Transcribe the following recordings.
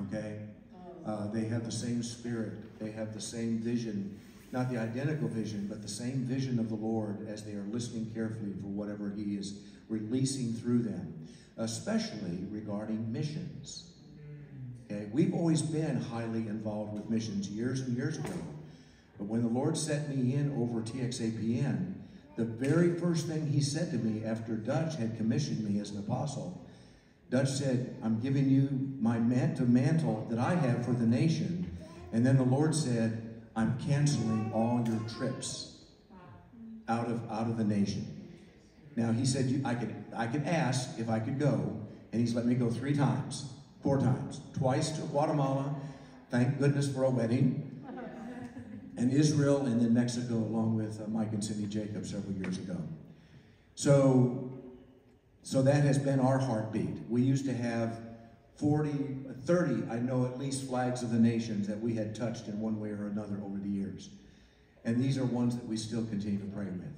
Okay? Uh, they have the same spirit. They have the same vision. Not the identical vision, but the same vision of the Lord as they are listening carefully for whatever He is releasing through them, especially regarding missions. Okay? We've always been highly involved with missions years and years ago. But when the Lord set me in over TXAPN, the very first thing he said to me after Dutch had commissioned me as an apostle, Dutch said, I'm giving you my mantle, mantle that I have for the nation. And then the Lord said, I'm canceling all your trips out of, out of the nation. Now he said I could I could ask if I could go, and he's let me go three times, four times, twice to Guatemala, thank goodness for a wedding, and Israel, and then Mexico, along with uh, Mike and Cindy Jacobs several years ago. So, so that has been our heartbeat. We used to have 40, 30, I know at least flags of the nations that we had touched in one way or another over the years. And these are ones that we still continue to pray with.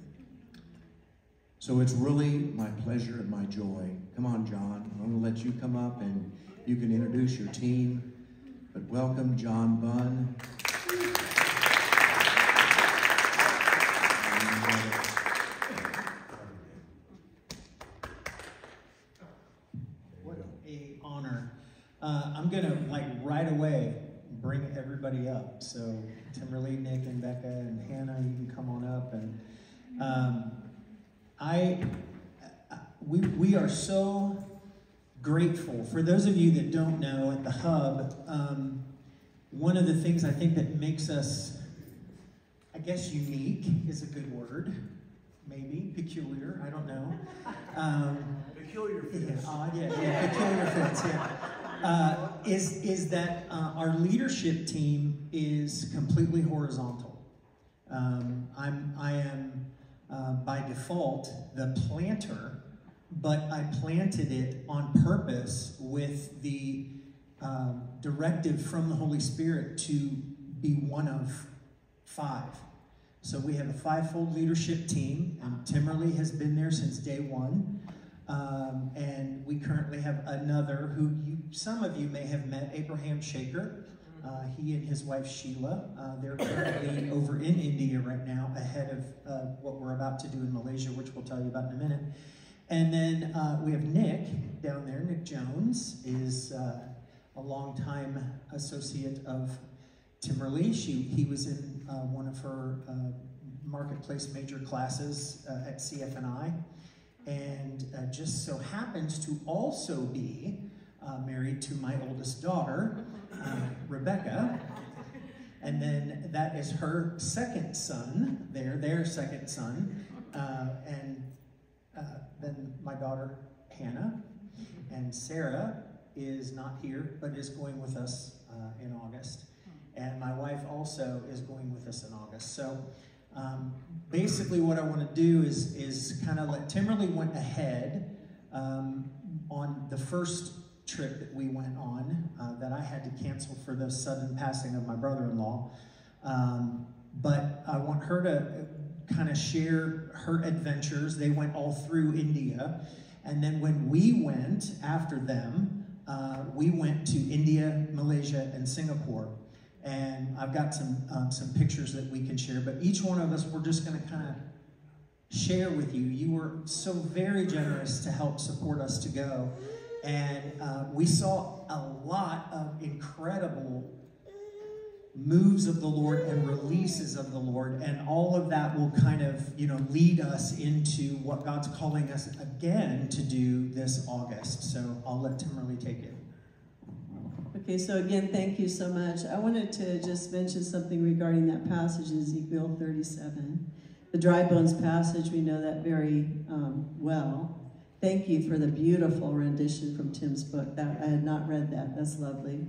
So it's really my pleasure and my joy. Come on, Jon. I'm going to let you come up and you can introduce your team. But welcome, Jon Bunn. Uh, What a honor. Uh, I'm going to, like, right away bring everybody up. So, Timberly, Nick, and Becca, and Hannah, you can come on up. And um, I, we, we are so grateful. For those of you that don't know, at the Hub, um, one of the things I think that makes us, I guess, unique is a good word. Maybe peculiar. I don't know. Um, peculiar fits. Yeah, uh, yeah, yeah, peculiar fits. Yeah. Uh, is is that uh, our leadership team is completely horizontal. Um, I'm I am uh, by default the planter, but I planted it on purpose with the um, directive from the Holy Spirit to be one of five. So we have a fivefold leadership team, and Timberly has been there since day one. Um, and we currently have another who you, some of you may have met, Abraham Shaker. Uh, he and his wife Sheila, uh, they're currently over in India right now, ahead of uh, what we're about to do in Malaysia, which we'll tell you about in a minute. And then uh, we have Nick down there. Nick Jones is uh, a longtime associate of Timberly. She, he was in uh, one of her marketplace major classes at CFNI, and just so happens to also be married to my oldest daughter uh, Rebecca. And then that is her second son, there, their second son. Uh, and uh, then my daughter, Hannah. And Sarah is not here, but is going with us uh, in August. And my wife also is going with us in August. So um, basically what I want to do is, is kind of let Timberly went ahead um, on the first trip that we went on uh, that I had to cancel for the sudden passing of my brother-in-law. Um, but I want her to kind of share her adventures. They went all through India. And then when we went after them, uh, we went to India, Malaysia, and Singapore. And I've got some, um, some pictures that we can share. But each one of us, we're just going to kind of share with you. You were so very generous to help support us to go. And uh, we saw a lot of incredible moves of the Lord and releases of the Lord. And all of that will kind of, you know, lead us into what God's calling us again to do this August. So I'll let Timberly take it. Okay, so again, thank you so much. I wanted to just mention something regarding that passage in Ezekiel 37. The dry bones passage, we know that very um, well. Thank you for the beautiful rendition from Tim's book. That I had not read that. That's lovely.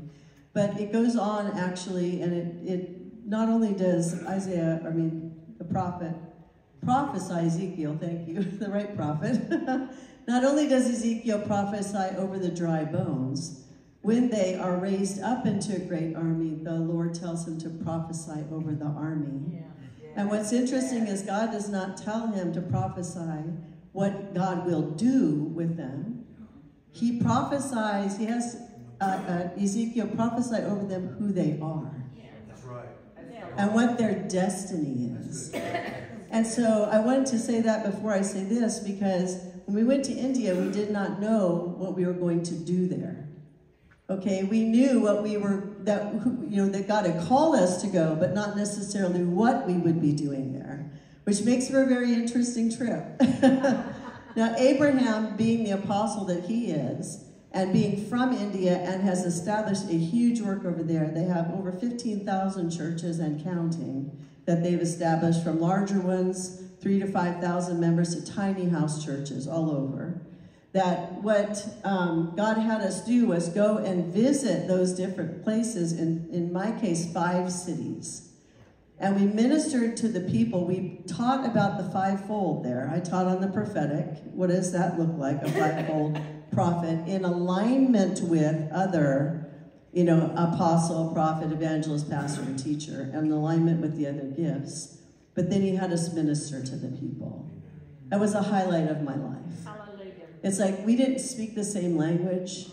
But it goes on actually, and it, it not only does Isaiah, I mean, the prophet, prophesy Ezekiel, thank you, the right prophet. not only does Ezekiel prophesy over the dry bones, when they are raised up into a great army, the Lord tells him to prophesy over the army. Yeah. And what's interesting is God does not tell him to prophesy what God will do with them. He prophesies, he has uh, uh, Ezekiel, prophesy over them who they are That's right. and what their destiny is. And so I wanted to say that before I say this because when we went to India, we did not know what we were going to do there. Okay, we knew what we were that you know that God had called us to go, but not necessarily what we would be doing there, which makes for a very interesting trip. now, Abraham, being the apostle that he is, and being from India and has established a huge work over there, they have over 15,000 churches and counting that they've established from larger ones, three to 5,000 members, to tiny house churches all over that what um, God had us do was go and visit those different places, in, in my case, five cities. And we ministered to the people. We taught about the fivefold there. I taught on the prophetic. What does that look like, a fivefold prophet, in alignment with other, you know, apostle, prophet, evangelist, pastor, and teacher, and in alignment with the other gifts. But then he had us minister to the people. That was a highlight of my life. It's like we didn't speak the same language.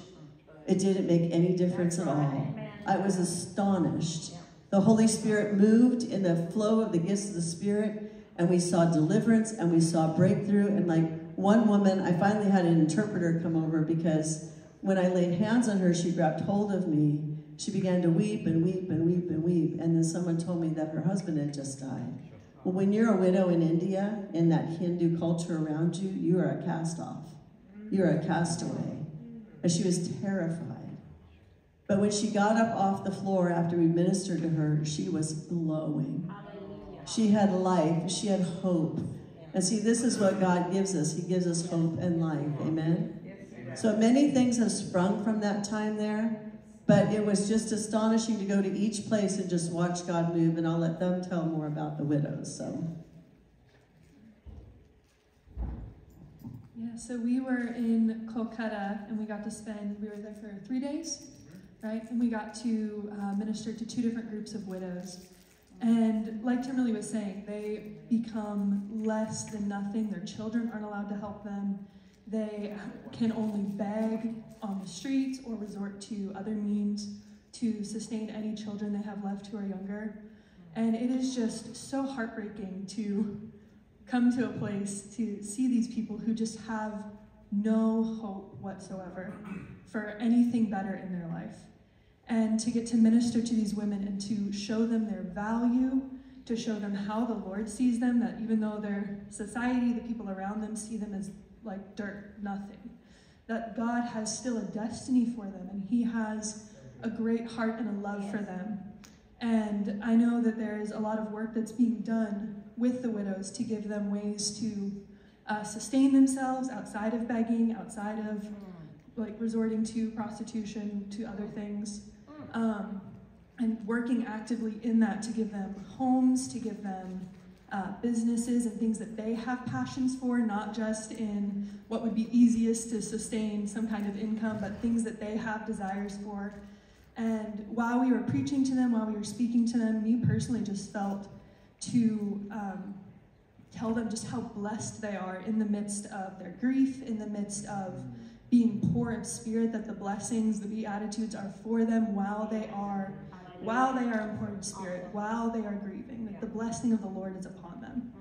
It didn't make any difference at all. I was astonished. The Holy Spirit moved in the flow of the gifts of the Spirit, and we saw deliverance and we saw breakthrough. And like one woman, I finally had an interpreter come over because when I laid hands on her, she grabbed hold of me. She began to weep and weep and weep and weep. And then someone told me that her husband had just died. Well, when you're a widow in India, in that Hindu culture around you, you are a cast off. You're a castaway. And she was terrified. But when she got up off the floor after we ministered to her, she was glowing. She had life. She had hope. And see, this is what God gives us. He gives us hope and life. Amen? So many things have sprung from that time there. But it was just astonishing to go to each place and just watch God move. And I'll let them tell more about the widows. So. Yeah, so we were in Kolkata and we got to spend, we were there for three days, right? And we got to uh, minister to two different groups of widows. And like Timberly was saying, they become less than nothing. Their children aren't allowed to help them. They can only beg on the streets or resort to other means to sustain any children they have left who are younger. And it is just so heartbreaking to come to a place to see these people who just have no hope whatsoever for anything better in their life. And to get to minister to these women and to show them their value, to show them how the Lord sees them, that even though their society, the people around them see them as like dirt, nothing, that God has still a destiny for them and He has a great heart and a love for them. And I know that there is a lot of work that's being done with the widows to give them ways to uh, sustain themselves outside of begging, outside of like resorting to prostitution, to other things, um, and working actively in that to give them homes, to give them uh, businesses and things that they have passions for, not just in what would be easiest to sustain some kind of income, but things that they have desires for. And while we were preaching to them, while we were speaking to them, me personally just felt to um, tell them just how blessed they are in the midst of their grief, in the midst of being poor in spirit, that the blessings, the beatitudes are for them while they are while they are in poor in spirit, while they are grieving, that the blessing of the Lord is upon them.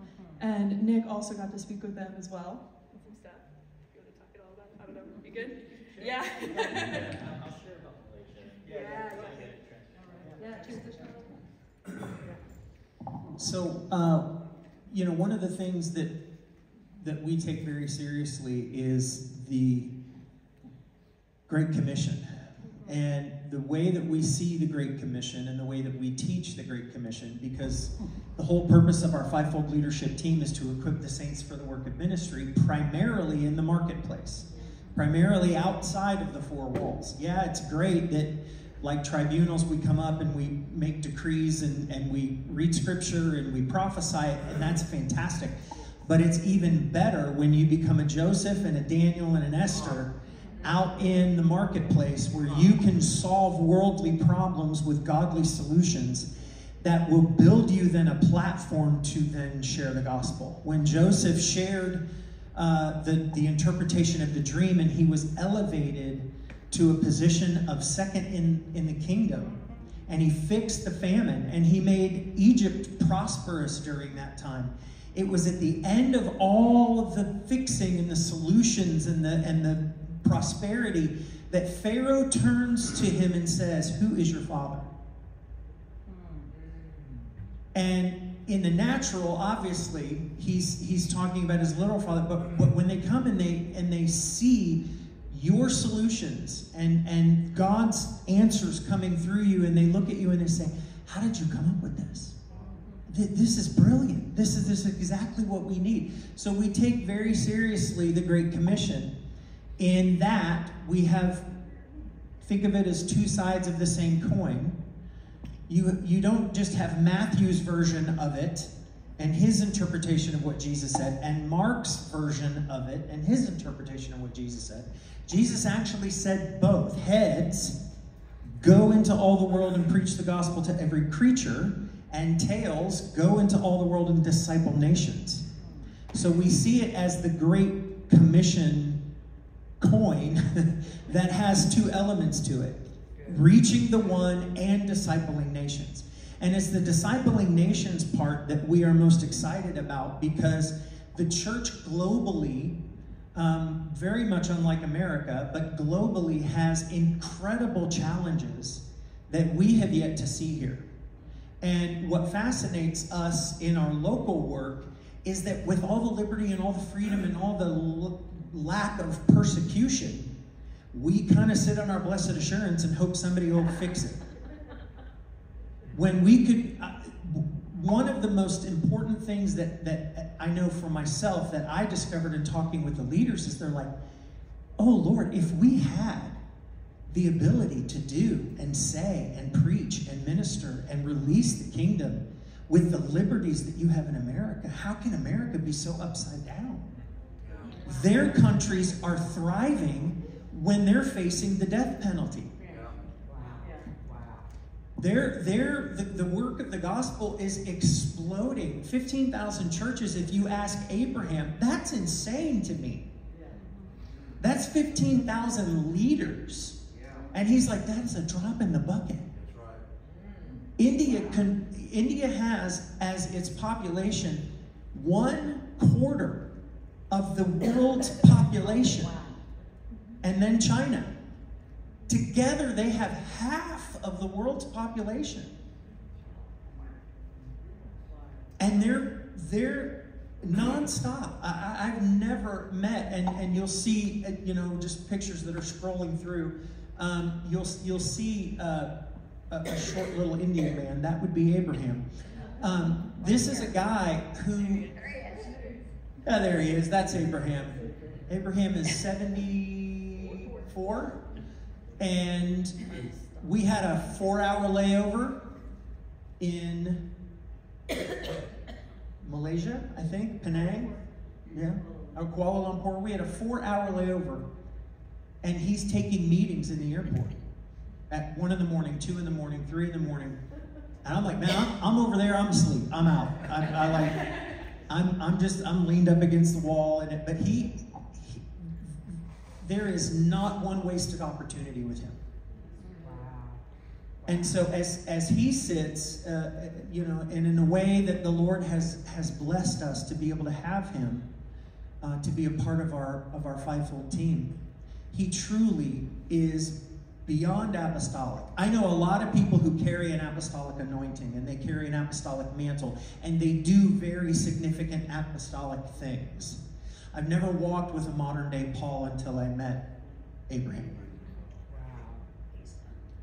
And Nick also got to speak with them as well. Some stuff. You want to talk it all about? I don't know. You good? Yeah. yeah. Yeah. Yeah. So, uh, you know, one of the things that that we take very seriously is the Great Commission. And the way that we see the Great Commission and the way that we teach the Great Commission, because the whole purpose of our fivefold leadership team is to equip the saints for the work of ministry, primarily in the marketplace, primarily outside of the four walls. Yeah, it's great that like tribunals, we come up and we make decrees and, and we read scripture and we prophesy, and that's fantastic. But it's even better when you become a Joseph and a Daniel and an Esther out in the marketplace where you can solve worldly problems with godly solutions that will build you then a platform to then share the gospel. When Joseph shared uh, the, the interpretation of the dream and he was elevated to a position of second in, in the kingdom. And he fixed the famine and he made Egypt prosperous during that time. It was at the end of all of the fixing and the solutions and the, and the prosperity that Pharaoh turns to him and says, Who is your father? And in the natural, obviously, he's he's talking about his literal father, but, but when they come and they and they see your solutions and, and God's answers coming through you, and they look at you and they say, How did you come up with this? This is brilliant. This is, this is exactly what we need. So we take very seriously the Great Commission in that we have, think of it as two sides of the same coin. You, you don't just have Matthew's version of it and his interpretation of what Jesus said, and Mark's version of it and his interpretation of what Jesus said. Jesus actually said both. Heads, go into all the world and preach the gospel to every creature and tails go into all the world and disciple nations. So we see it as the Great Commission coin that has two elements to it reaching the one and discipling nations. And it's the discipling nations part that we are most excited about because the church globally, um, very much unlike America, but globally has incredible challenges that we have yet to see here. And what fascinates us in our local work is that with all the liberty and all the freedom and all the l- lack of persecution, we kind of sit on our blessed assurance and hope somebody will fix it. When we could, one of the most important things that, that I know for myself that I discovered in talking with the leaders is they're like, oh Lord, if we had the ability to do and say and preach and minister and release the kingdom with the liberties that you have in America, how can America be so upside down? Their countries are thriving when they're facing the death penalty. Their, their, the, the work of the gospel is exploding. 15,000 churches, if you ask Abraham, that's insane to me. That's 15,000 leaders and he's like, that is a drop in the bucket. India, con- India has as its population one quarter of the world's population. And then China. Together, they have half of the world's population. And they're, they're nonstop. I, have never met, and, and you'll see, you know, just pictures that are scrolling through um, you'll, you'll see uh, a, a, short little Indian man. That would be Abraham. Um, this is a guy who. Yeah, there he is. That's Abraham. Abraham is 74. And we had a four hour layover in Malaysia, I think, Penang. Yeah. Or Kuala Lumpur. We had a four hour layover and he's taking meetings in the airport at one in the morning, two in the morning, three in the morning. And I'm like, man, I'm, I'm over there. I'm asleep. I'm out. I, I like, I'm, I'm just, I'm leaned up against the wall. And it, but he, he, there is not one wasted opportunity with him. And so as, as he sits, uh, you know, and in a way that the Lord has, has blessed us to be able to have him, uh, to be a part of our, of our fivefold team, he truly is beyond apostolic. I know a lot of people who carry an apostolic anointing and they carry an apostolic mantle and they do very significant apostolic things. I've never walked with a modern day Paul until I met Abraham.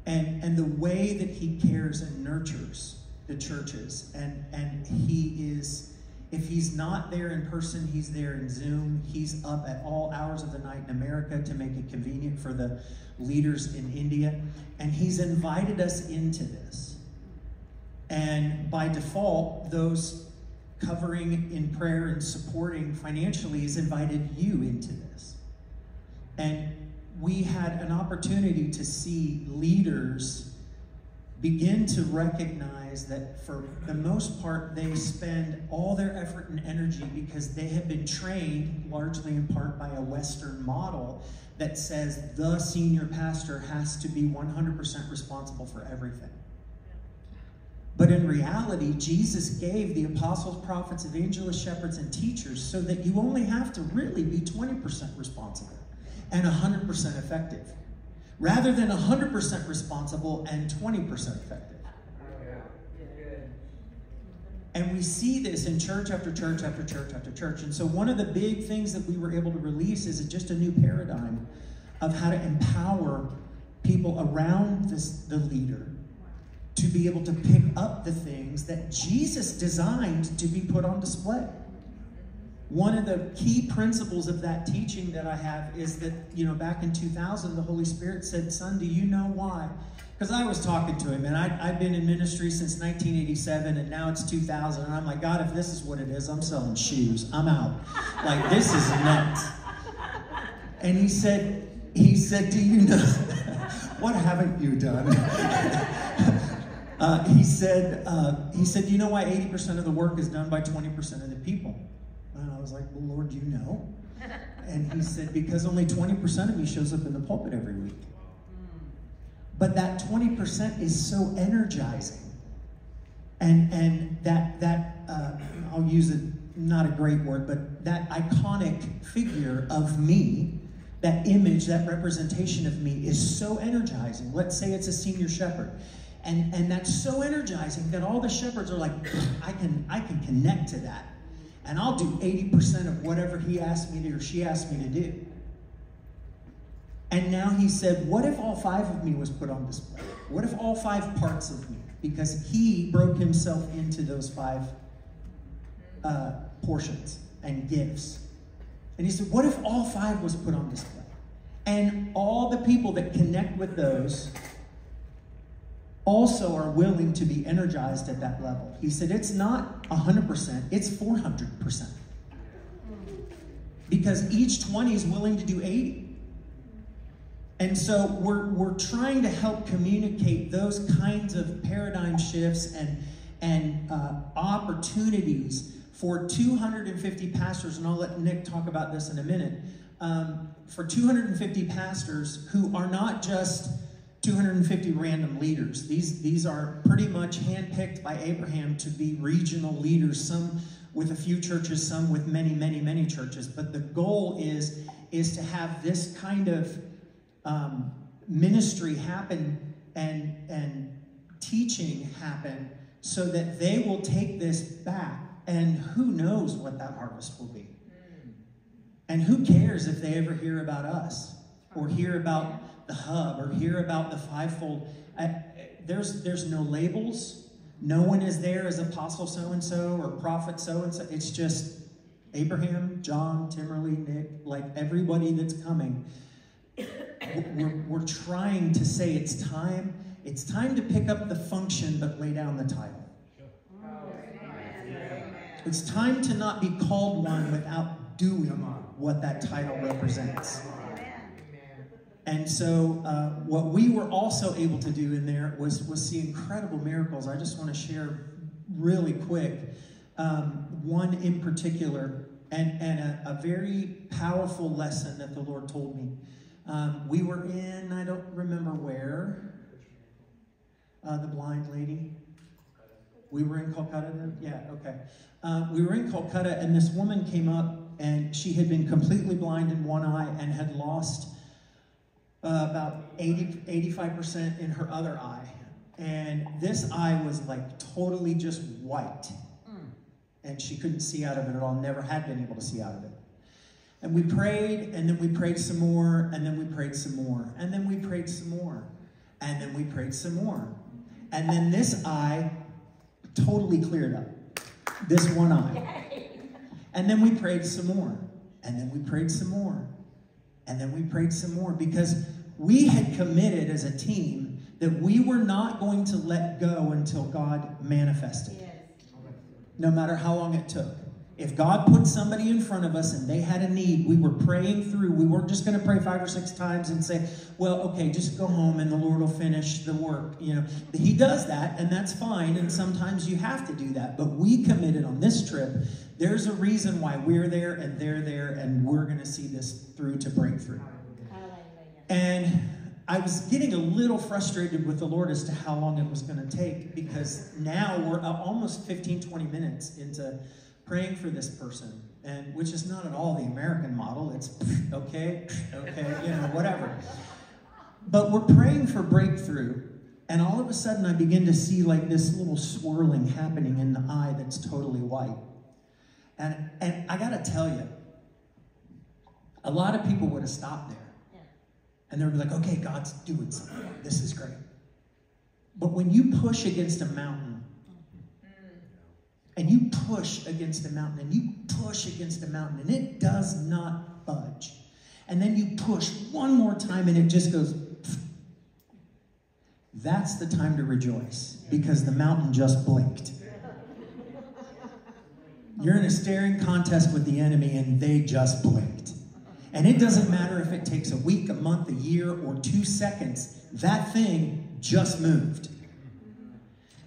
And, and the way that he cares and nurtures the churches and, and he is if he's not there in person, he's there in Zoom. He's up at all hours of the night in America to make it convenient for the leaders in India. And he's invited us into this. And by default, those covering in prayer and supporting financially has invited you into this. And we had an opportunity to see leaders begin to recognize that for the most part, they spend all their effort and energy because they have been trained, largely in part by a Western model, that says the senior pastor has to be 100% responsible for everything. But in reality, Jesus gave the apostles, prophets, evangelists, shepherds, and teachers so that you only have to really be 20% responsible and 100% effective, rather than 100% responsible and 20% effective. And we see this in church after church after church after church. And so, one of the big things that we were able to release is just a new paradigm of how to empower people around this, the leader to be able to pick up the things that Jesus designed to be put on display. One of the key principles of that teaching that I have is that, you know, back in 2000, the Holy Spirit said, Son, do you know why? Because I was talking to him, and I, have been in ministry since 1987, and now it's 2000, and I'm like, God, if this is what it is, I'm selling shoes. I'm out. Like, this is nuts. And he said, he said, do you know, what haven't you done? uh, he said, uh, he said, do you know why 80% of the work is done by 20% of the people? And I was like, well, Lord, you know. And he said, because only 20% of me shows up in the pulpit every week. But that 20% is so energizing. And, and that, that uh, I'll use it, not a great word, but that iconic figure of me, that image, that representation of me is so energizing. Let's say it's a senior shepherd. And, and that's so energizing that all the shepherds are like, I can, I can connect to that. And I'll do 80% of whatever he asked me to or she asked me to do. And now he said, What if all five of me was put on display? What if all five parts of me? Because he broke himself into those five uh, portions and gifts. And he said, What if all five was put on display? And all the people that connect with those also are willing to be energized at that level. He said, It's not 100%, it's 400%. Because each 20 is willing to do 80. And so we're, we're trying to help communicate those kinds of paradigm shifts and, and uh, opportunities for 250 pastors, and I'll let Nick talk about this in a minute, um, for 250 pastors who are not just 250 random leaders. These, these are pretty much handpicked by Abraham to be regional leaders, some with a few churches, some with many, many, many churches. But the goal is, is to have this kind of um, ministry happen and, and teaching happen so that they will take this back. And who knows what that harvest will be. And who cares if they ever hear about us or hear about the hub or hear about the fivefold? I, there's, there's no labels. No one is there as apostle so and so or prophet so and so. It's just Abraham, Jon, Timberly, Nick, like everybody that's coming we're, we're trying to say it's time. It's time to pick up the function but lay down the title. It's time to not be called one without doing what that title represents. And so, uh, what we were also able to do in there was, was see incredible miracles. I just want to share really quick um, one in particular, and, and a, a very powerful lesson that the Lord told me. Um, we were in, I don't remember where, uh, the blind lady. We were in Calcutta then? Yeah, okay. Uh, we were in Calcutta, and this woman came up, and she had been completely blind in one eye and had lost uh, about 80, 85% in her other eye. And this eye was like totally just white. And she couldn't see out of it at all, never had been able to see out of it. And we prayed, and then we prayed some more, and then we prayed some more, and then we prayed some more, and then we prayed some more. And then this eye totally cleared up. This one eye. And then we prayed some more, and then we prayed some more, and then we prayed some more because we had committed as a team that we were not going to let go until God manifested. No matter how long it took. If God put somebody in front of us and they had a need, we were praying through. We weren't just going to pray five or six times and say, well, okay, just go home and the Lord will finish the work. You know, He does that and that's fine. And sometimes you have to do that. But we committed on this trip. There's a reason why we're there and they're there and we're going to see this through to breakthrough. And I was getting a little frustrated with the Lord as to how long it was going to take because now we're almost 15, 20 minutes into praying for this person, and which is not at all the American model. It's okay, okay, you know, whatever. But we're praying for breakthrough, and all of a sudden I begin to see like this little swirling happening in the eye that's totally white. And, and I got to tell you, a lot of people would have stopped there. And they would be like, okay, God's doing something. This is great. But when you push against a mountain, mm-hmm. and you push against the mountain, and you push against the mountain, and it does not budge, and then you push one more time, and it just goes, that's the time to rejoice because the mountain just blinked. You're in a staring contest with the enemy, and they just blinked. And it doesn't matter if it takes a week, a month, a year, or two seconds, that thing just moved.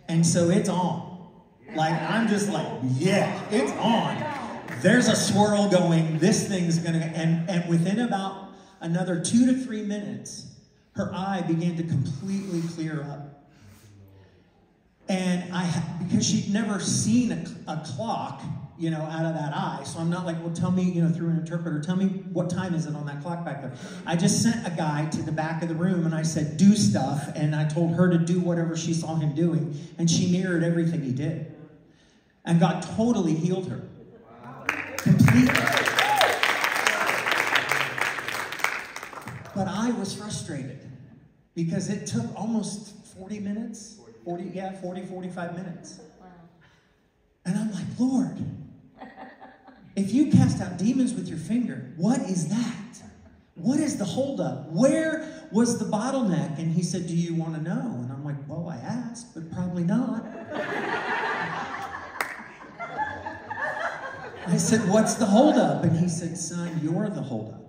And so it's on. Like, I'm just like, yeah, it's on. There's a swirl going. This thing's going to, and, and within about another two to three minutes, her eye began to completely clear up. And I, because she'd never seen a, a clock, you know, out of that eye. So I'm not like, well, tell me, you know, through an interpreter, tell me what time is it on that clock back there. I just sent a guy to the back of the room and I said, do stuff. And I told her to do whatever she saw him doing. And she mirrored everything he did. And God totally healed her. Completely. But I was frustrated because it took almost 40 minutes. 40, yeah, 40, 45 minutes. And I'm like, Lord, if you cast out demons with your finger, what is that? What is the holdup? Where was the bottleneck? And he said, Do you want to know? And I'm like, Well, I asked, but probably not. I said, What's the holdup? And he said, Son, you're the holdup.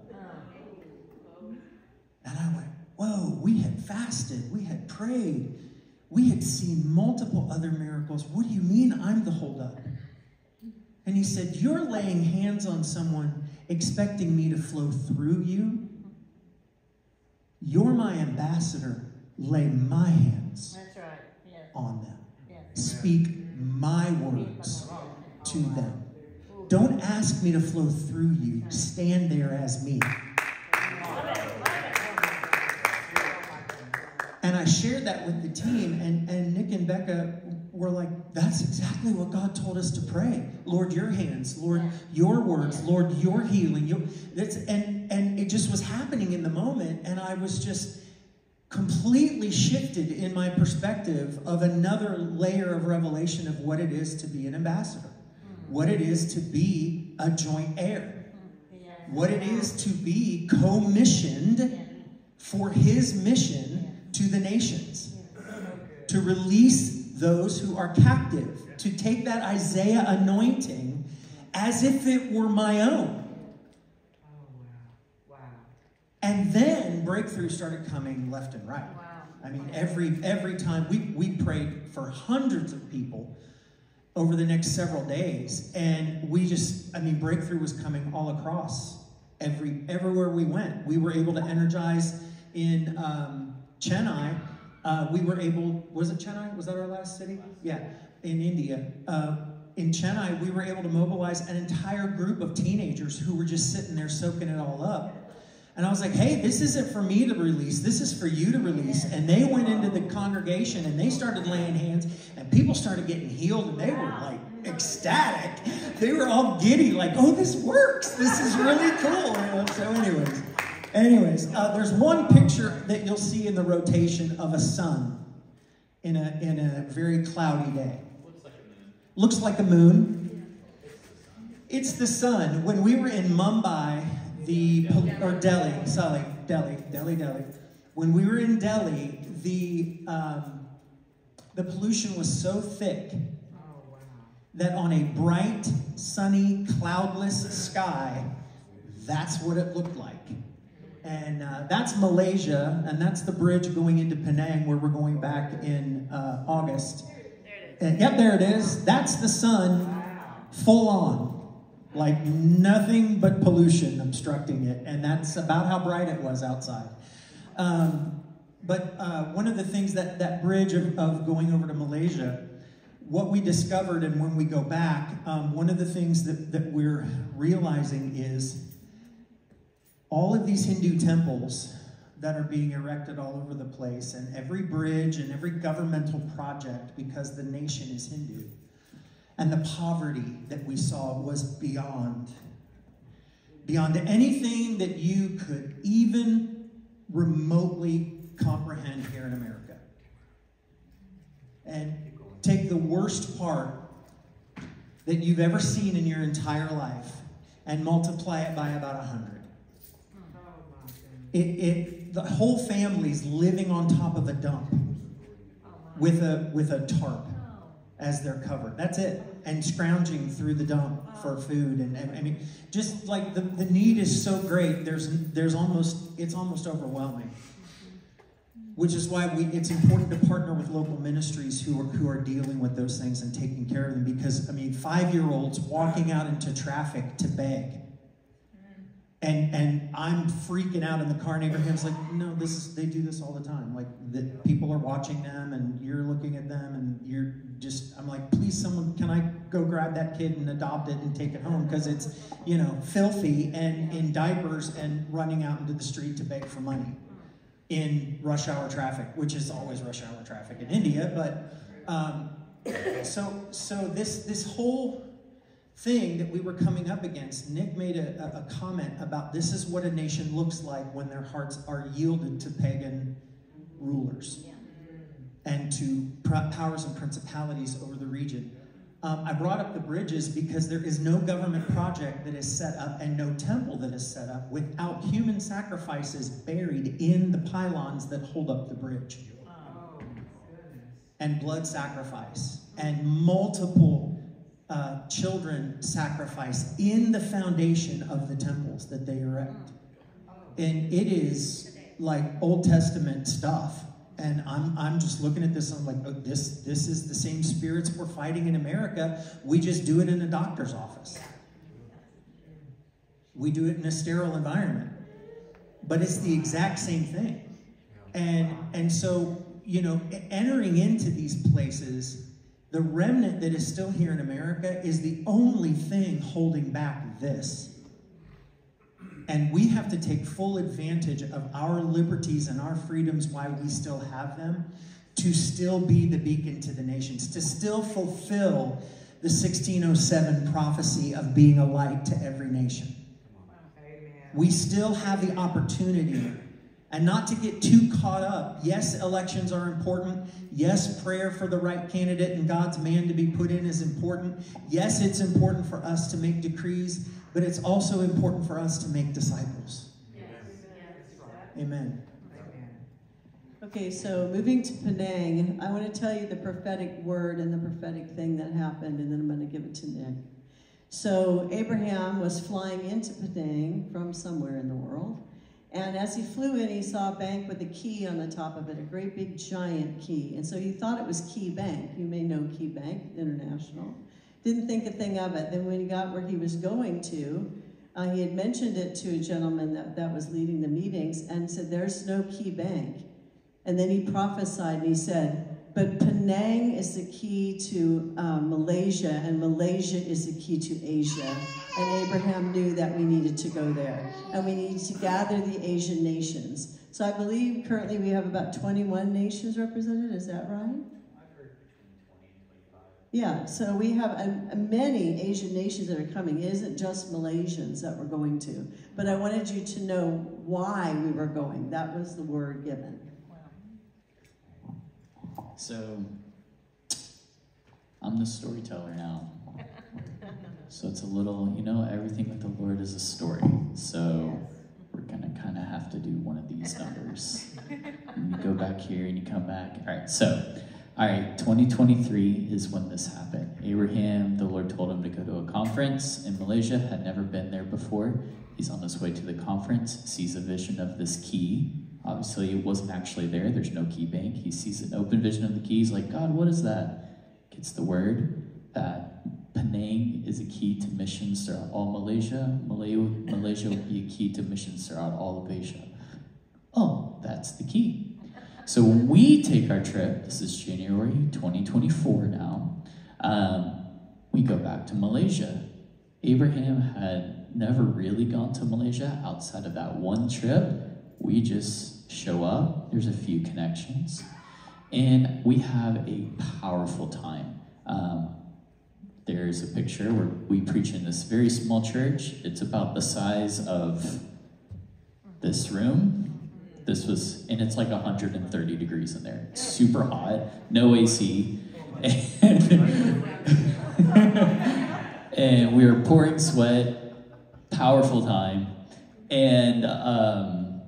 And I went, Whoa, we had fasted, we had prayed, we had seen multiple other miracles. What do you mean I'm the holdup? And he said, You're laying hands on someone expecting me to flow through you. You're my ambassador. Lay my hands That's right. Yes. on them. Yes. Speak my words to them. Don't ask me to flow through you. Stand there as me. And I shared that with the team, and, and Nick and Becca were like, that's exactly what God told us to pray. Lord, your hands, Lord, your words, Lord, your healing. Your, that's, and, and it just was happening in the moment, and I was just completely shifted in my perspective of another layer of revelation of what it is to be an ambassador, mm. what it is to be a joint heir, mm. Yes. what it is to be commissioned for his mission to the nations, to release those who are captive, to take that Isaiah anointing as if it were my own. And then breakthrough started coming left and right. Wow. I mean, every every time we we prayed for hundreds of people over the next several days, and we just I mean, breakthrough was coming all across every everywhere we went. We were able to energize in um, Chennai. Uh, we were able was it Chennai? Was that our last city? Yeah, in India. Uh, in Chennai, we were able to mobilize an entire group of teenagers who were just sitting there soaking it all up. And I was like, hey, this isn't for me to release. This is for you to release. And they went into the congregation and they started laying hands, and people started getting healed, and they were like ecstatic. They were all giddy, like, oh, this works. This is really cool. You know? So, anyways, anyways, uh, there's one picture that you'll see in the rotation of a sun in a in a very cloudy day. Looks like a moon. It's the sun. When we were in Mumbai, the or Delhi, sorry, Delhi, Delhi, Delhi. When we were in Delhi, the um, the pollution was so thick that on a bright, sunny, cloudless sky, that's what it looked like. And uh, that's Malaysia, and that's the bridge going into Penang, where we're going back in uh, August. And, yep, there it is. That's the sun, full on, like nothing but pollution obstructing it, and that's about how bright it was outside. Um, but uh, one of the things that that bridge of, of going over to Malaysia, what we discovered, and when we go back, um, one of the things that, that we're realizing is all of these Hindu temples that are being erected all over the place, and every bridge and every governmental project because the nation is Hindu. And the poverty that we saw was beyond, beyond anything that you could even remotely comprehend here in America. And take the worst part that you've ever seen in your entire life and multiply it by about a hundred. It, it, the whole family's living on top of a dump with a with a tarp as they're covered. That's it. And scrounging through the dump for food. And, and I mean, just like the, the need is so great, there's there's almost it's almost overwhelming. Which is why we, it's important to partner with local ministries who are, who are dealing with those things and taking care of them. Because, I mean, five year olds walking out into traffic to beg and and I'm freaking out in the car. Abraham's like, no, this is they do this all the time. Like the people are watching them, and you're looking at them, and you're just. I'm like, please, someone, can I go grab that kid and adopt it and take it home because it's, you know, filthy and in diapers and running out into the street to beg for money in rush hour traffic, which is always rush hour traffic in India. But um, so so this this whole thing that we were coming up against, Nick made a, a, comment about this is what a nation looks like when their hearts are yielded to pagan rulers and to powers and principalities over the region. Um, I brought up the bridges because there is no government project that is set up and no temple that is set up without human sacrifices buried in the pylons that hold up the bridge. And blood sacrifice and multiple uh, children sacrifice in the foundation of the temples that they erect. And it is like Old Testament stuff. And I'm, I'm just looking at this, I'm like, oh, this, this is the same spirits we're fighting in America. We just do it in a doctor's office. We do it in a sterile environment. But it's the exact same thing. And, and so, you know, entering into these places, the remnant that is still here in America is the only thing holding back this. And we have to take full advantage of our liberties and our freedoms while we still have them to still be the beacon to the nations, to still fulfill the 1607 prophecy of being a light to every nation. We still have the opportunity and not to get too caught up. Yes, elections are important. Yes, prayer for the right candidate and God's man to be put in is important. Yes, it's important for us to make decrees, but it's also important for us to make disciples. Yes. Amen. Okay, so moving to Penang, I want to tell you the prophetic word and the prophetic thing that happened, and then I'm going to give it to Nick. So, Abraham was flying into Penang from somewhere in the world. And as he flew in, he saw a bank with a key on the top of it, a great big giant key. And so he thought it was Key Bank. You may know Key Bank International. Didn't think a thing of it. Then when he got where he was going to, uh, he had mentioned it to a gentleman that, that was leading the meetings and said, There's no Key Bank. And then he prophesied and he said, but Penang is the key to um, Malaysia, and Malaysia is the key to Asia. And Abraham knew that we needed to go there, and we needed to gather the Asian nations. So I believe currently we have about 21 nations represented. Is that right? Yeah, so we have a, a many Asian nations that are coming. It isn't just Malaysians that we're going to. But I wanted you to know why we were going. That was the word given. So I'm the storyteller now. So it's a little, you know, everything with the Lord is a story. So we're gonna kind of have to do one of these numbers. And you go back here and you come back. All right, so, all right, 2023 is when this happened. Abraham, the Lord told him to go to a conference in Malaysia, had never been there before. He's on his way to the conference, sees a vision of this key. Obviously, it wasn't actually there, there's no key bank. He sees an open vision of the key. He's like, God, what is that? Gets the word that Penang is a key to missions throughout all Malaysia. Malay- Malaysia will be a key to missions throughout all of Asia. Oh, that's the key. So when we take our trip, this is January 2024 now, um, we go back to Malaysia. Abraham had never really gone to Malaysia outside of that one trip. We just show up, there's a few connections, and we have a powerful time. Um, there's a picture where we preach in this very small church. It's about the size of this room. This was, and it's like 130 degrees in there. It's super hot, no AC. And, and we were pouring sweat, powerful time. And um,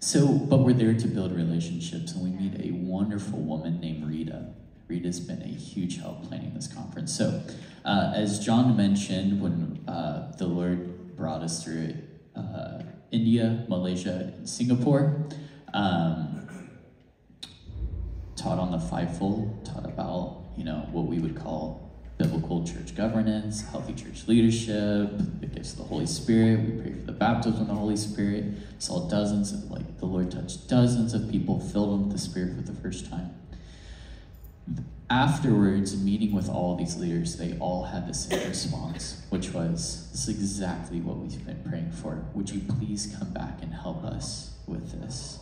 so, but we're there to build relationships, and we meet a wonderful woman named Rita. Rita's been a huge help planning this conference. So, uh, as Jon mentioned, when uh, the Lord brought us through uh, India, Malaysia, and Singapore, um, taught on the fivefold, taught about you know what we would call biblical church governance, healthy church leadership, the gifts of the Holy Spirit. We pray for the baptism of the Holy Spirit. Saw dozens of like the Lord touched dozens of people, filled them with the Spirit for the first time afterwards, meeting with all these leaders, they all had the same response, which was, This is exactly what we've been praying for. Would you please come back and help us with this?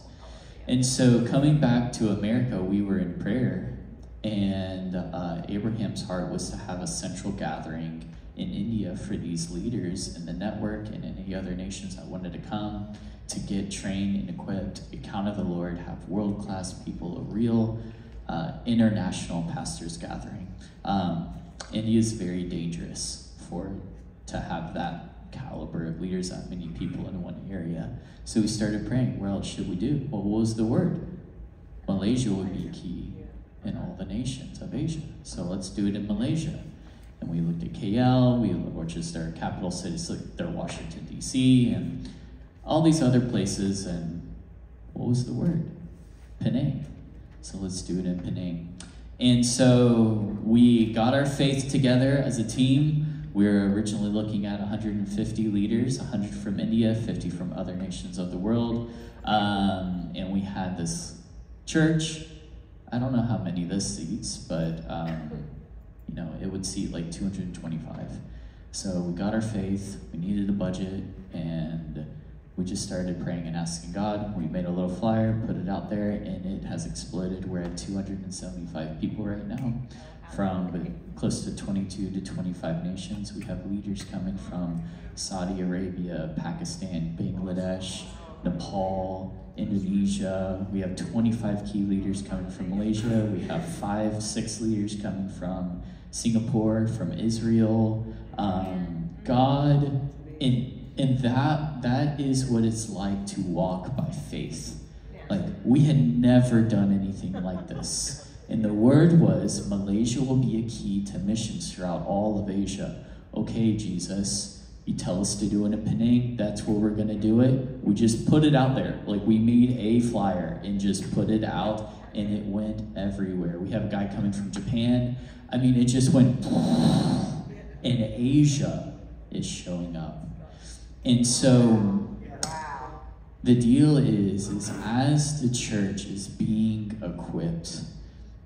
And so, coming back to America, we were in prayer, and uh, Abraham's heart was to have a central gathering in India for these leaders in the network and any other nations that wanted to come to get trained and equipped, encounter the Lord, have world class people, a real uh, international pastors gathering. Um, India is very dangerous for to have that caliber of leaders, that many people in one area. So we started praying. What else should we do? Well, what was the word? Malaysia would be key in all the nations of Asia. So let's do it in Malaysia. And we looked at KL, we which is their capital city, so their Washington D.C. and all these other places. And what was the word? Penang. So let's do it in Penang. And so we got our faith together as a team. We were originally looking at 150 leaders, 100 from India, 50 from other nations of the world. Um, and we had this church. I don't know how many this seats, but um, you know, it would seat like 225. So we got our faith, we needed a budget, and we just started praying and asking God. We made a little flyer, put it out there, and it has exploded. We're at 275 people right now from close to 22 to 25 nations. We have leaders coming from Saudi Arabia, Pakistan, Bangladesh, Nepal, Indonesia. We have 25 key leaders coming from Malaysia. We have five, six leaders coming from Singapore, from Israel. Um, God, in and that that is what it's like to walk by faith. Like we had never done anything like this. And the word was Malaysia will be a key to missions throughout all of Asia. Okay, Jesus, you tell us to do it in Penang, that's where we're gonna do it. We just put it out there. Like we made a flyer and just put it out and it went everywhere. We have a guy coming from Japan. I mean, it just went and Asia is showing up. And so the deal is is as the church is being equipped,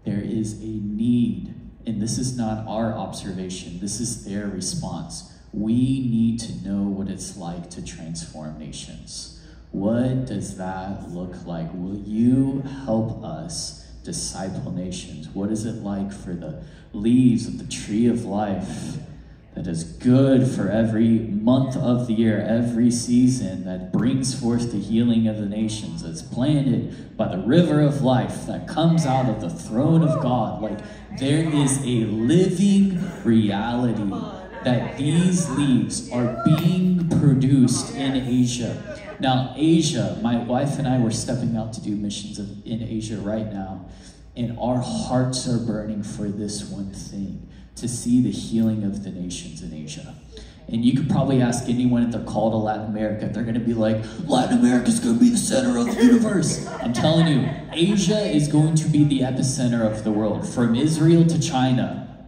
there is a need, and this is not our observation, this is their response. We need to know what it's like to transform nations. What does that look like? Will you help us disciple nations? What is it like for the leaves of the tree of life? That is good for every month of the year, every season, that brings forth the healing of the nations, that's planted by the river of life that comes out of the throne of God. Like there is a living reality that these leaves are being produced in Asia. Now, Asia, my wife and I were stepping out to do missions in Asia right now, and our hearts are burning for this one thing to see the healing of the nations in Asia. And you could probably ask anyone if they're called to Latin America, they're going to be like, Latin America's going to be the center of the universe. I'm telling you, Asia is going to be the epicenter of the world. From Israel to China,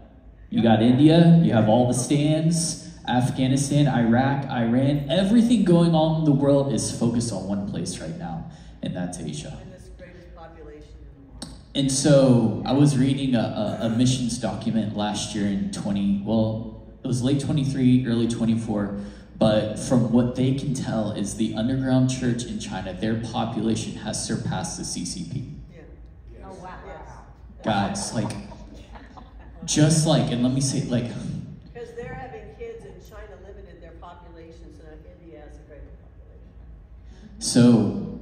you got India, you have all the stands, Afghanistan, Iraq, Iran, everything going on in the world is focused on one place right now, and that's Asia. And this greatest population in the world. And so I was reading a, a, a missions document last year in 20, well, it was late 23, early 24. But from what they can tell, is the underground church in China, their population has surpassed the CCP. Yeah. Oh, wow. Yes. Guys, like, just like, and let me say, like, Because they're having kids in China limited their population, so now uh, India has a greater population. So,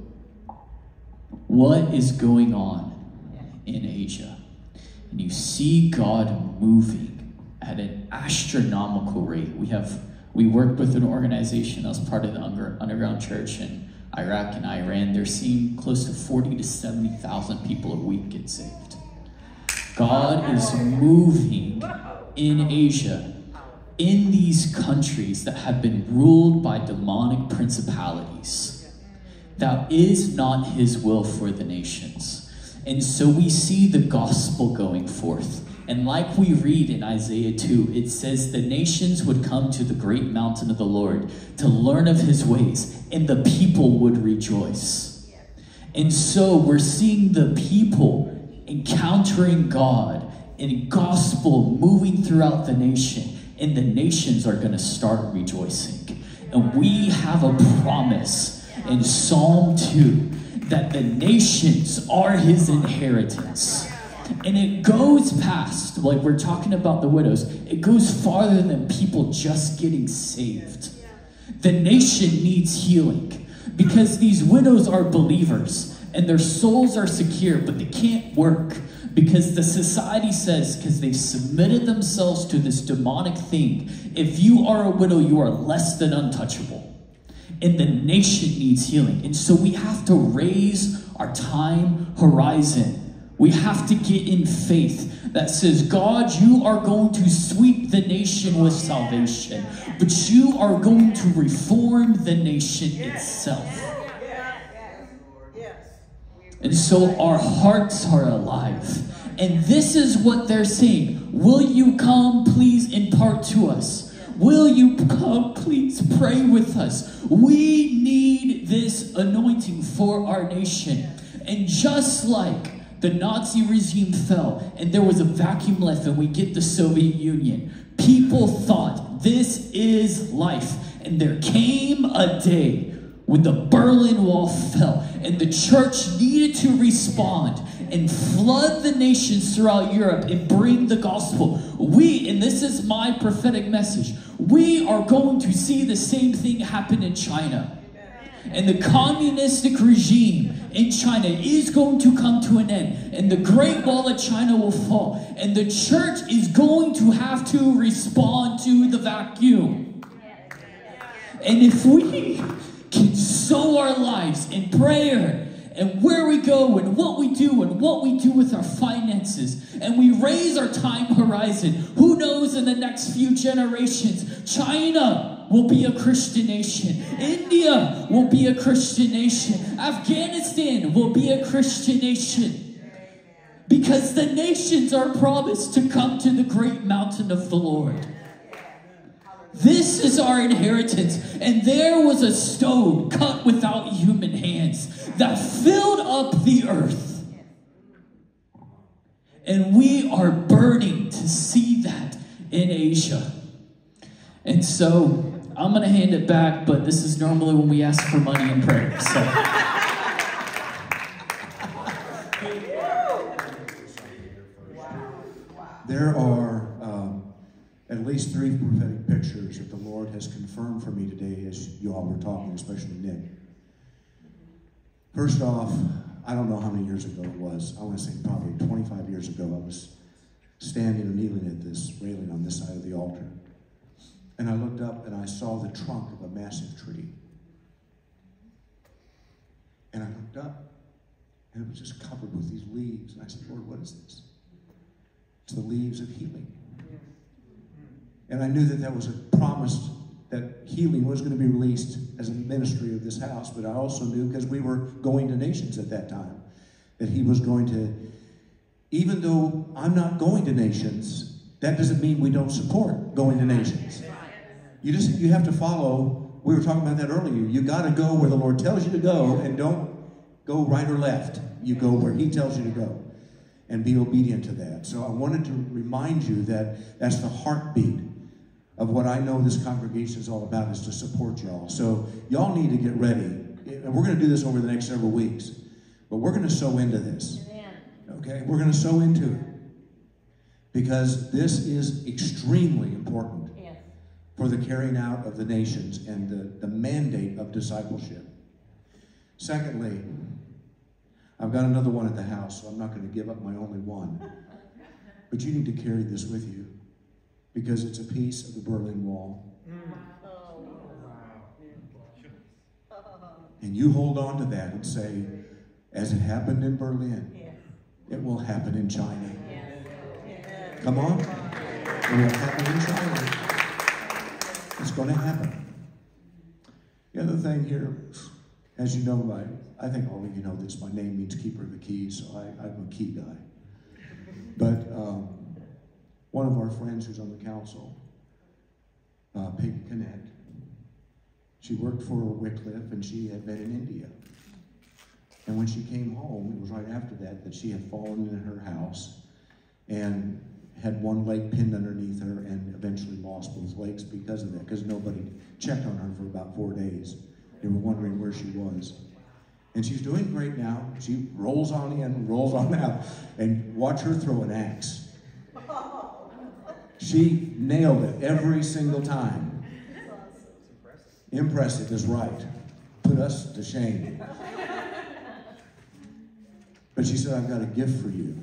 what is going on in Asia? And you see God moving at an astronomical rate. We have we worked with an organization that was part of the under, underground church in Iraq and Iran. They're seeing close to 40 to 70,000 people a week get saved. God is moving in Asia in these countries that have been ruled by demonic principalities. That is not his will for the nations. And so we see the gospel going forth. And like we read in Isaiah 2, it says the nations would come to the great mountain of the Lord to learn of his ways, and the people would rejoice. And so we're seeing the people encountering God and gospel moving throughout the nation, and the nations are going to start rejoicing. And we have a promise in Psalm 2 that the nations are his inheritance. And it goes past, like we're talking about the widows, it goes farther than people just getting saved. The nation needs healing because these widows are believers and their souls are secure, but they can't work because the society says, because they've submitted themselves to this demonic thing, if you are a widow, you are less than untouchable. And the nation needs healing. And so we have to raise our time horizon we have to get in faith that says, God, you are going to sweep the nation with salvation, but you are going to reform the nation itself. And so our hearts are alive. And this is what they're saying Will you come, please impart to us? Will you come, please pray with us? We need this anointing for our nation. And just like the Nazi regime fell and there was a vacuum left and we get the Soviet Union. People thought this is life. And there came a day when the Berlin Wall fell and the church needed to respond and flood the nations throughout Europe and bring the gospel. We, and this is my prophetic message, we are going to see the same thing happen in China. And the communistic regime in China is going to come to an end. And the Great Wall of China will fall. And the church is going to have to respond to the vacuum. And if we can sow our lives in prayer and where we go and what we do and what we do with our finances and we raise our time horizon, who knows in the next few generations, China will be a Christian nation. India will be a Christian nation. Afghanistan will be a Christian nation. Because the nations are promised to come to the great mountain of the Lord. This is our inheritance. And there was a stone cut without human hands that filled up the earth. And we are burning to see that in Asia. And so I'm going to hand it back, but this is normally when we ask for money and prayer. So. There are at least three prophetic pictures that the Lord has confirmed for me today as you all were talking, especially Nick. First off, I don't know how many years ago it was. I want to say probably 25 years ago, I was standing or kneeling at this railing on this side of the altar. And I looked up and I saw the trunk of a massive tree. And I looked up and it was just covered with these leaves. And I said, Lord, what is this? It's the leaves of healing. And I knew that that was a promise that healing was going to be released as a ministry of this house, but I also knew because we were going to nations at that time that he was going to, even though I'm not going to nations, that doesn't mean we don't support going to nations. You just you have to follow. We were talking about that earlier. You got to go where the Lord tells you to go, and don't go right or left. You go where He tells you to go, and be obedient to that. So I wanted to remind you that that's the heartbeat of what I know this congregation is all about is to support y'all. So y'all need to get ready. And we're going to do this over the next several weeks. But we're going to sow into this. Okay? We're going to sow into it. Because this is extremely important for the carrying out of the nations and the, the mandate of discipleship. Secondly, I've got another one at the house, so I'm not going to give up my only one. But you need to carry this with you because it's a piece of the Berlin Wall. And you hold on to that and say, as it happened in Berlin, it will happen in China. Come on. It will happen in China. It's going to happen. The other thing here, as you know, my, I think all of you know this, my name means keeper of the keys, so I, I'm a key guy. But um, one of our friends who's on the council, uh, Peggy Connect, she worked for Wycliffe and she had been in India. And when she came home, it was right after that that she had fallen in her house and had one leg pinned underneath her and eventually lost both legs because of that, because nobody checked on her for about four days. They were wondering where she was. And she's doing great now. She rolls on in, rolls on out, and watch her throw an axe. She nailed it every single time. Impressive is right. Put us to shame. But she said, I've got a gift for you.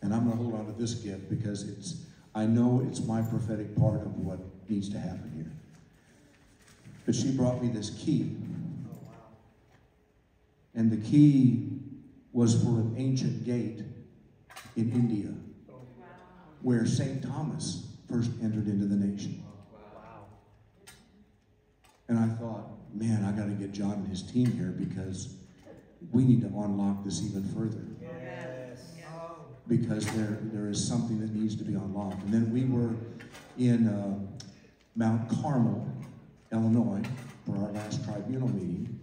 And I'm going to hold on to this gift because it's, I know it's my prophetic part of what needs to happen here. But she brought me this key. Oh, and the key was for an ancient gate in India where St. Thomas first entered into the nation. And I thought, man, I got to get Jon and his team here because we need to unlock this even further. Because there, there is something that needs to be unlocked. And then we were in uh, Mount Carmel, Illinois, for our last tribunal meeting.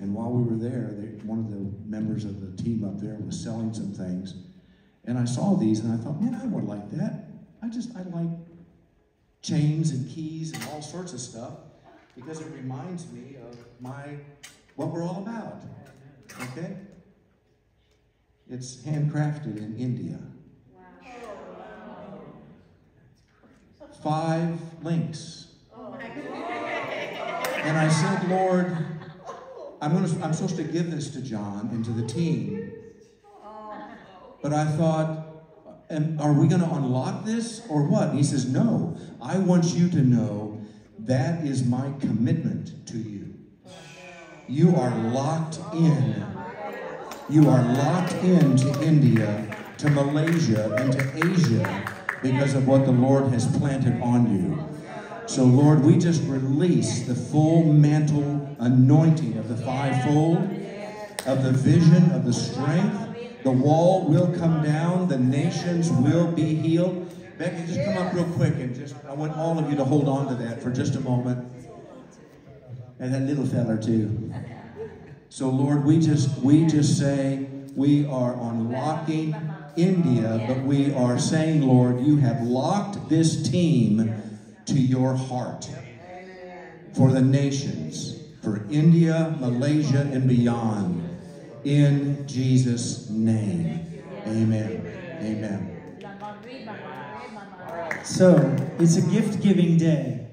And while we were there, they, one of the members of the team up there was selling some things. And I saw these and I thought, man, I would like that. I just, I like chains and keys and all sorts of stuff because it reminds me of my, what we're all about. Okay? It's handcrafted in India. Five links. And I said, Lord, I'm, gonna, I'm supposed to give this to Jon and to the team. But I thought, are we going to unlock this or what? And he says, No, I want you to know that is my commitment to you. You are locked in. You are locked in to India, to Malaysia, and to Asia because of what the Lord has planted on you. So, Lord, we just release the full mantle anointing of the fivefold, of the vision, of the strength. The wall will come down, the nations will be healed. Becky, just come up real quick and just, I want all of you to hold on to that for just a moment. And that little feller, too. So, Lord, we just, we just say we are unlocking India, but we are saying, Lord, you have locked this team to your heart for the nations, for India, Malaysia, and beyond. In Jesus' name. Amen. Amen. So it's a gift giving day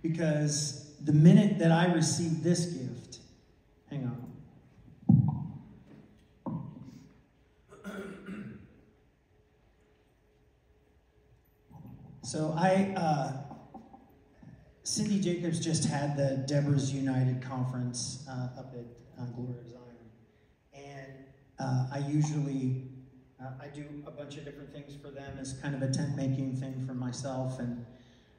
because the minute that I received this gift, hang on. So I, uh, Cindy Jacobs just had the Deborah's United conference uh, up at uh, uh, I usually uh, I do a bunch of different things for them as kind of a tent making thing for myself. And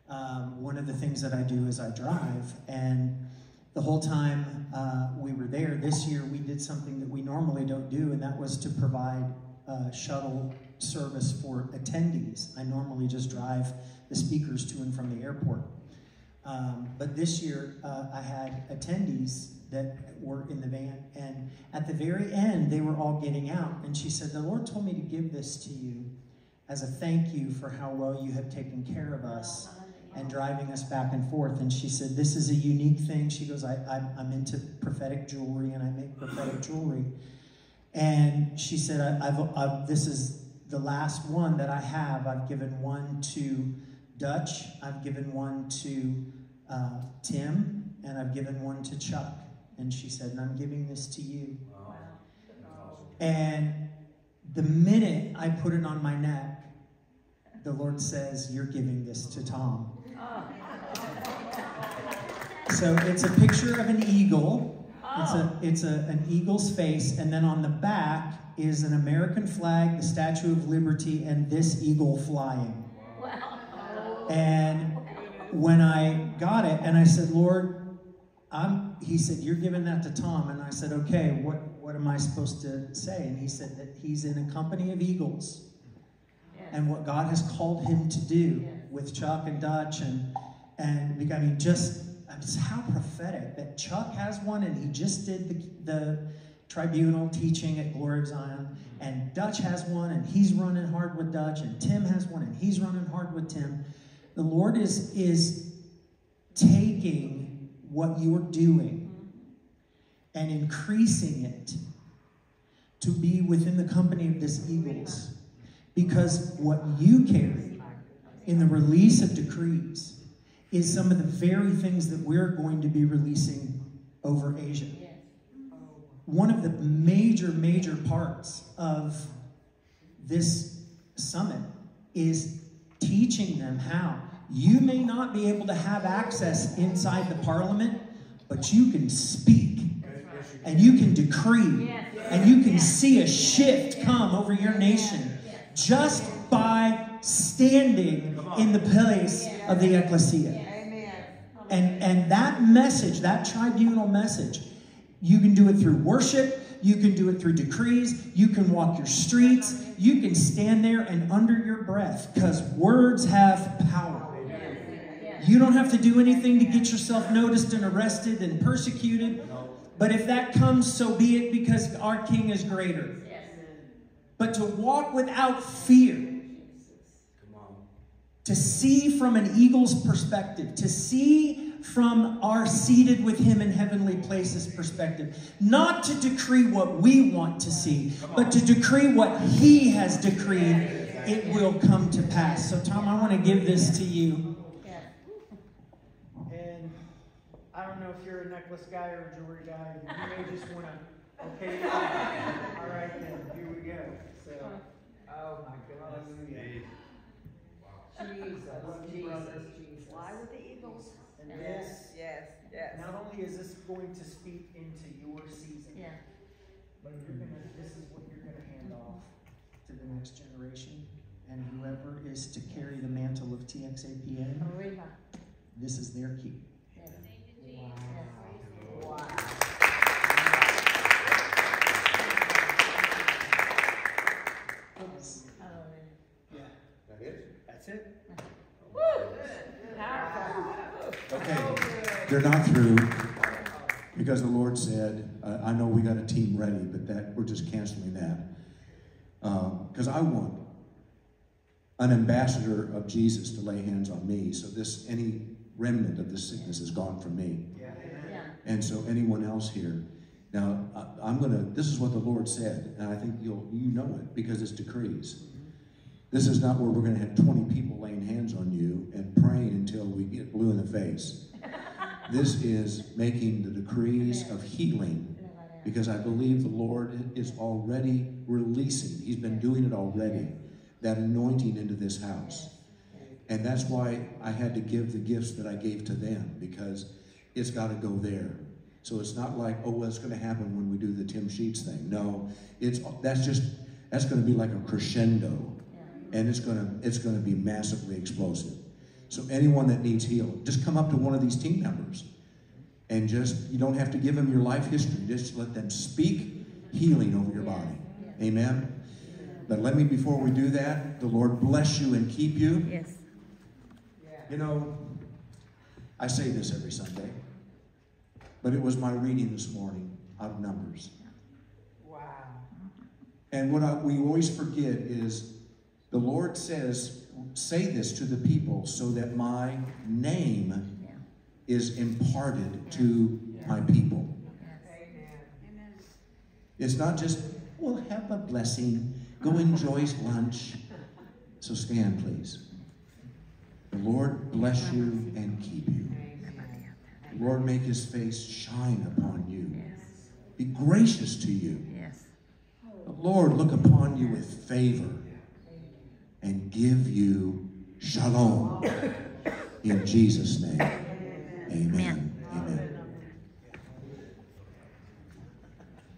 um, one of the things that I do is I drive. And the whole time uh, we were there this year, we did something that we normally don't do, and that was to provide uh, shuttle service for attendees. I normally just drive the speakers to and from the airport. Um, but this year, uh, I had attendees that were in the van, and at the very end, they were all getting out. And she said, The Lord told me to give this to you as a thank you for how well you have taken care of us and driving us back and forth. And she said, This is a unique thing. She goes, I, I'm, I'm into prophetic jewelry and I make prophetic jewelry. And she said, I, I've, I've, This is the last one that I have. I've given one to Dutch, I've given one to uh, Tim, and I've given one to Chuck. And she said, And I'm giving this to you. And the minute I put it on my neck, the Lord says, You're giving this to Tom. So it's a picture of an eagle. It's a oh. it's a, an eagle's face, and then on the back is an American flag, the Statue of Liberty, and this eagle flying. And when I got it, and I said, Lord, I'm, he said, You're giving that to Tom. And I said, Okay, what, what am I supposed to say? And he said that he's in a company of eagles. And what God has called him to do with Chuck and Dutch and and I mean just just how prophetic that Chuck has one and he just did the, the tribunal teaching at Glory of Zion mm-hmm. and Dutch has one and he's running hard with Dutch and Tim has one and he's running hard with Tim. The Lord is is taking what you're doing and increasing it to be within the company of this eagles. Because what you carry in the release of decrees is some of the very things that we're going to be releasing over Asia. One of the major, major parts of this summit is teaching them how. You may not be able to have access inside the parliament, but you can speak. And you can decree. And you can see a shift come over your nation just by standing in the place of the ecclesia. And, and that message, that tribunal message, you can do it through worship, you can do it through decrees, you can walk your streets, you can stand there and under your breath, because words have power. You don't have to do anything to get yourself noticed and arrested and persecuted. But if that comes, so be it, because our King is greater. But to walk without fear, to see from an eagle's perspective, to see from our seated with him in heavenly places perspective, not to decree what we want to see, but to decree what he has decreed, it will come to pass. So, Tom, I want to give this to you. And I don't know if you're a necklace guy or a jewelry guy. You may just want to, okay, all right, then, here we go. So, oh my goodness. Jesus, Love you, Jesus. Jesus. Fly with the eagles. And Yes, this, yes, yes. not only is this going to speak into your season, Yeah. but you're gonna, this is what you're gonna hand off to the next generation. And whoever is to carry the mantle of TXAPN, Arriba. this is their key. Yeah. That it? That's it. Woo! Powerful. Okay, they're not through because the Lord said, uh, I know we got a team ready, but that we're just canceling that. Because I want an ambassador of Jesus to lay hands on me, so this any remnant of this sickness is gone from me. And so anyone else here. Now, I, I'm gonna, this is what the Lord said, and I think you'll, you know it because it's decrees. This is not where we're gonna have 20 people laying hands on you and praying until we get blue in the face. This is making the decrees of healing because I believe the Lord is already releasing, He's been doing it already, that anointing into this house. And that's why I had to give the gifts that I gave to them because it's got to go there. So it's not like, oh, well, it's going to happen when we do the Tim Sheets thing. No, it's that's just that's going to be like a crescendo, and it's going to it's going to be massively explosive. So anyone that needs healing, just come up to one of these team members, and just you don't have to give them your life history. Just let them speak healing over your body. Amen. But let me, before we do that, the Lord bless you and keep you. Yes. You know, I say this every Sunday, but it was my reading this morning out of Numbers. Wow. And what I, we always forget is the Lord says, say this to the people so that my name Yeah. is imparted to my people. Amen. It's not just, well, have a blessing, go enjoy lunch. So stand, please. The Lord bless you and keep you. Lord make his face shine upon you. Yes. Be gracious to you. Yes. Lord look upon you with favor and give you shalom. In Jesus' name, amen. Amen.